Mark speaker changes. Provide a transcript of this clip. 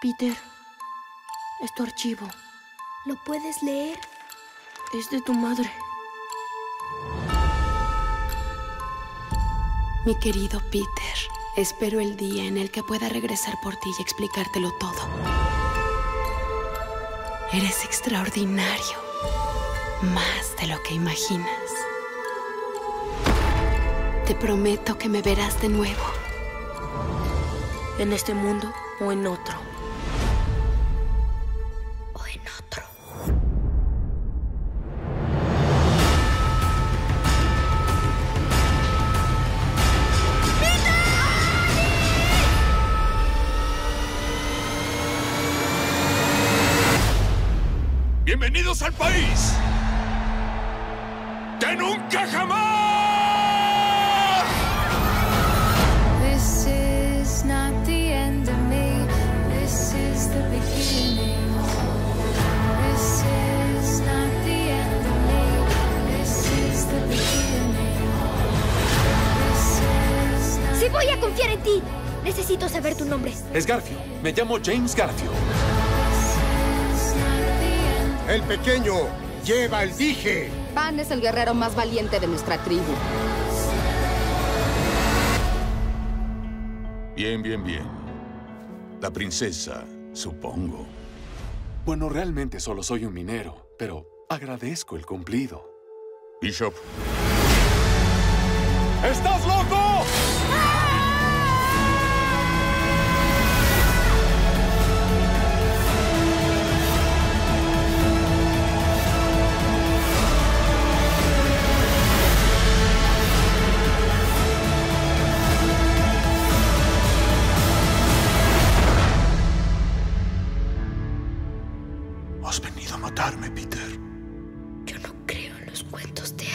Speaker 1: Peter, es tu archivo.
Speaker 2: ¿Lo puedes leer?
Speaker 1: Es de tu madre.
Speaker 3: Mi querido Peter, espero el día en el que pueda regresar por ti y explicártelo todo. Eres extraordinario, más de lo que imaginas. Te prometo que me verás de nuevo.
Speaker 1: ¿En este mundo o en otro?
Speaker 4: ¡Bienvenidos al país! ¡Que nunca jamás!
Speaker 5: This is not the end of me. This is the beginning. This is not the end of me. This is the beginning. This is not
Speaker 2: ¡Sí voy a confiar en ti! Necesito saber tu nombre.
Speaker 4: Es Garfio. Me llamo James Garfio.
Speaker 6: El pequeño lleva el dije.
Speaker 7: Pan es el guerrero más valiente de nuestra tribu.
Speaker 4: Bien, bien, bien. La princesa, supongo. Bueno, realmente solo soy un minero, pero agradezco el cumplido. Bishop. ¡Estás Has venido a matarme, Peter. Yo no creo en los cuentos de